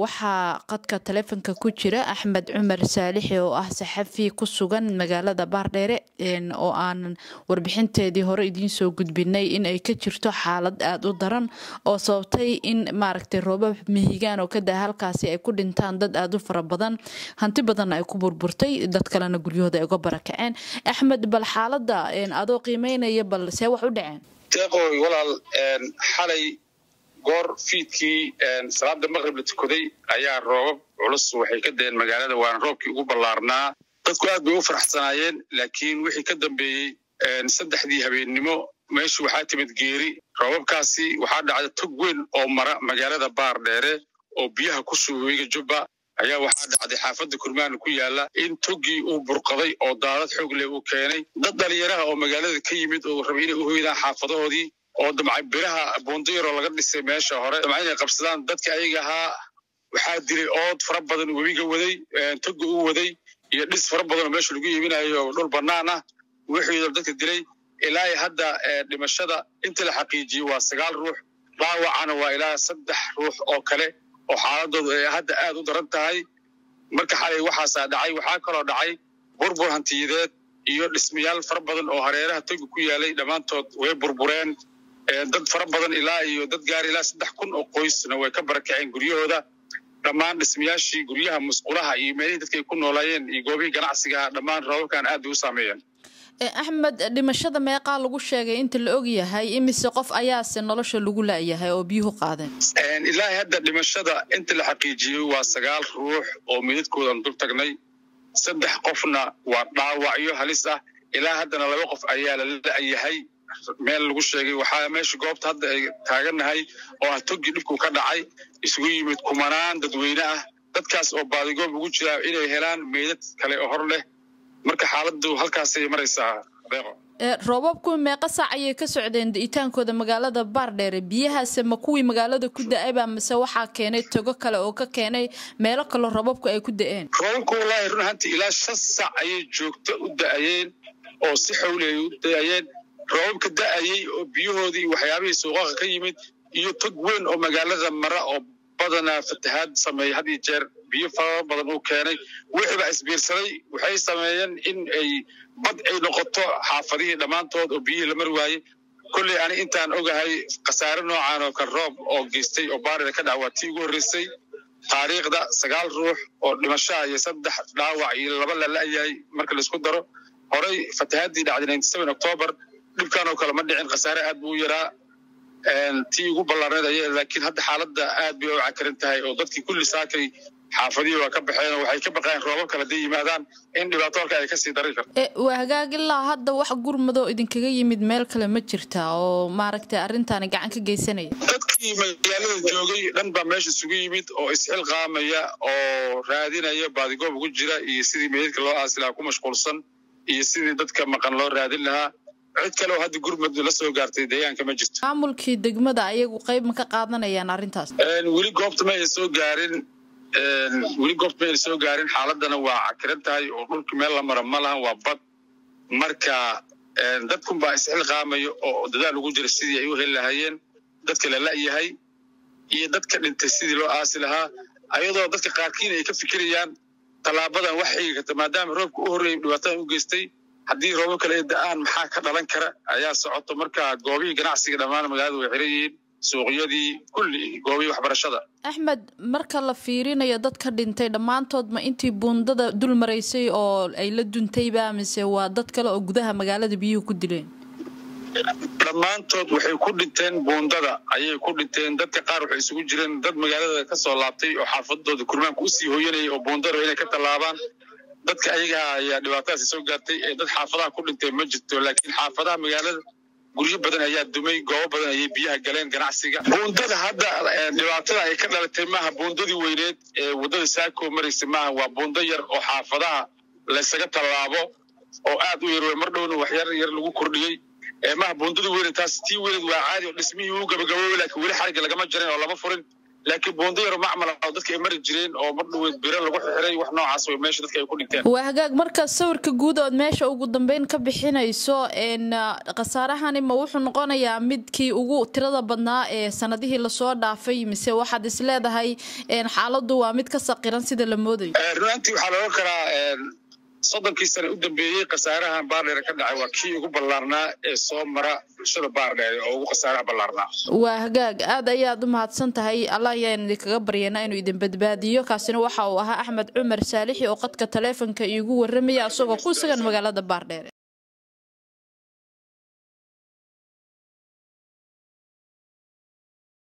waxaa qadka taleefonka ku jira axmed cumar saalixi oo ah saxafi ku sugan magaalada baardheere oo aan warbixinteedii hore idiin soo gudbinay in ay ka jirto xaalad aada u daran oo sababtay in maaragtay roobab mihigaan oo kadaa halkaasi ay ku dhintaan dad aada u fara badan. Hanti badanna ay ku burburtay dad kalena guryahooda ay uga barakaceen. Axmed bal xaalada adoo qiimeynaya bal see wax u dhaceen goor fiidkii salaada maqrib la tukaday ayaa roobab culus. Waxay ka deen magaalada waana roobkii ugu ballaarnaa. Dadku aad bay u faraxsanaayeen laakiin wixii ka dambeeyey saddexdii habeennimo meeshu waxaa timid geeri. Roobabkaasi waxaa dhacda tog weyn oo mara magaalada baar dheere oo biyaha ku shuuweyga jubba ayaa waxaa dhacday xaafadda kurmaana ku yaalla in toggii uu burqaday oo daadad xoog leh uu keenay. Dad dhalinyaraha oo magaalada ka yimid oo raba inay u hoydaan xaafadahoodii oo damcay biraha buundayaroo laga dhisay meesha hore. Damca inay qabsadaan dadka ayaga ahaa waxaa dilay ood fara badan webiga waday togga u waday iyo dhis fara badan oo meesha lagu iibinayo dhul bannaan ah. Wuxuu dadka dilay ilaa hadda dhimashada inta la xaqiijiyey waa sagaal ruux dhaawacana waa ilaa saddex ruux oo kale oo xaaladoodu ay hadda aad u daran tahay. Marka xalay waxaasaa dhacay waxaa kaloo dhacay burbur hantiyadeed iyo dhismayaal fara badan oo hareeraha toga ku yaalay dhammaantood way burbureen dad fara badan ilaa iyo dad gaar ilaa saddex kun oo qoysna way ka barakaceen guryahooda. Dhammaan dhismayaashii guryaha musqulaha iyo meelihii dadka ay ku noolaayeen iyo goobihii ganacsigaha dhammaan roobabkan aad bay u saameeyeen. Axmed dhimashada meeqaa lagu sheegay inta la og yahay imise qof ayaase nolosha lagu la'yahay oo biyuhu qaadeen? Ilaahay hadda dhimashada inta la xaqiijiyey waa sagaal ruux oo midadkoodan dul tagnay. Saddex qofna waa dhaawacyo halis ah. Ilaa haddana laba qof ayaa la la'yahay meel lagu sheegay. Waxaa meesha goobta hadda ay taagannahay oo ah toggii dhibku ka dhacay isugu yimid kumanaan dadweyne ah. Dadkaas oo baadigoob ugu jiraa inay helaan meydad kale oo hor leh. Marka xaaladu halkaasay maraysaa deeqo roobabku meeqa saac ayay ka socdeen di'itaankooda magaalada baardheere. Biyahaase ma kuwii magaalada ku da'ayba mise waxaa keenay togo kale oo ka keenay meelo kaloo roobabku ay ku da'een. Roobabku wallaahi run ahaantii ilaa shan saac ayay joogto u da'ayeen oo si xawli ay u da'ayeen roobabka da'ayey oo biyahoodii waxyaabihii suuqaqa ka yimid iyo tog weyn oo magaalada mara oo badanaa fatahaad sameeya had jeer biyo fara badan uu keenay wixii baa isbiirsaday waxay sameeyeen in ay bad ay noqoto xaafadihii dhammaantood oo biyihii la mari waayey kolley ani intaan ogahay khasaare noocan oo kale roob oo geystay oo baarida ka dhac waa tii ugu horreysay taariikhda sagaal ruux oo dhimashaha iyo saddex dhaawac iyo laba la la'yahay marka la isku daro. Horey fatahaadii dhacday october dhibkan oo kale ma dhicin khasaare aad buu u yaraa. Tii ugu ballaarneed aya laakiin hadda xaaladda aad bay u cakaran tahay oo dadkii kulli saakay xaafadihii waa ka baxeen oo waxay ka baqeen roobab kale yimaadaan in dhibaato halka ay ka sii darin karto. Waa hagaag ilaa hadda wax gurmadoo idinkaga yimid meel kale ma jirta oo maaragtay arrintaani gacan ka geysanaya. Dadkii magaalada joogay dhan baa meesha isugu yimid oo isxilqaamaya oo raadinaya baadigoob ugu jira iyo sidii meydadka loo aasi lahaa ku mashquulsan iyo sidii dadka maqan loo raadin lahaa cid kale oo hadda gurmud la soo gaartay deegaanka ma jirto. Maamulkii degmada ayagu qayb ma ka qaadanayaan arrintaas? Weli goobta ma ay soo gaarin weli goobta ma ay soo gaarin. Xaaladana waa cakiran tahay oo dhulka meel la mara ma lahan waa bad. Marka dadkun baa isxilqaamaya oo dadaal ugu jira sidii ay u heli lahaayeen dadka la la'yahay iyo dadka dhintay sidii loo aasi lahaa. Ayadoo dadka qaarkiina ay ka fikirayaan tallaabadan wax xigi karta maadaama roobka u horreeyay dhibaatadan u geystay haddii roobab kale da'aan maxaa ka dhalan kara? Ayaa socoto marka goobihii ganacsiga dhammaan magaalada way xiran yihiin suuqyadii kulli goobihii waxbarashada. Axmed marka la fiirinayo dad ka dhintay dhammaantood ma intii buundada dul maraysay oo ay la duntayba mise waa dad kale oo gudaha magaalada biyuhu ku dileen? Dhammaantood waxay ku dhinteen buundada ayay ku dhinteen dadka qaar waxay isugu jireen dad magaalada ka soo laabtay oo xaafadooda kurmaanka u sii hooyanayay oo buundada inay ka tallaabaan dadka ayagaa ayaa dhibaatadaasi soo gaartay dad xaafadaha ku dhintay ma jirto laakiin xaafadaha magaalada guryo badan ayaa dumay goobo badan ayay biyaha galeen ganacsiga. Buundada hadda dhibaatada ay ka dhalatay maaha buundadii weyneed ee waddada saako maraysa maaha waa buundo yar oo xaafadaha laysaga tallaabo oo aad u yar mar dhowna wax yar lagu kordhiyey maaha buundadii weyneed taas tii weyneed waa caadi oo dhismihii uu gabagaboobay laakiin weli xarigga lagama jarin oo lama furin laakiin buundo yaro macmal oo dadka ay mari jireen oo mar dhaweed biro lagu xiray wax noocaas way meesha dadka ay ku dhigteen. Waa hagaag. Marka sawirka guud ood meesha ugu dambeyn ka bixinayso khasaarahani ma wuxuu noqonayaa midkii ugu tirada badnaa ee sanadihii la soo dhaafay mise waxaad is leedahay xaaladdu waa mid ka saqiran sida la moodayo runaantii waxaa looga karaa soddonkii sane u dambeeyey khasaarahan baardheere ka dhacay waa kii ugu ballaarnaa ee soo mara bulshada baardheere oo ugu khasaaraha ballaarnaa. Waa hagaag. Aad ayaad u mahadsan tahay allah ayaan idinkaga baryanaa inuu idin badbaadiyo. Kaasina waxa uu ahaa axmed cumar saalixi oo qadka taleefonka iigu warramaya isagoo ku sugan magaalada baardheere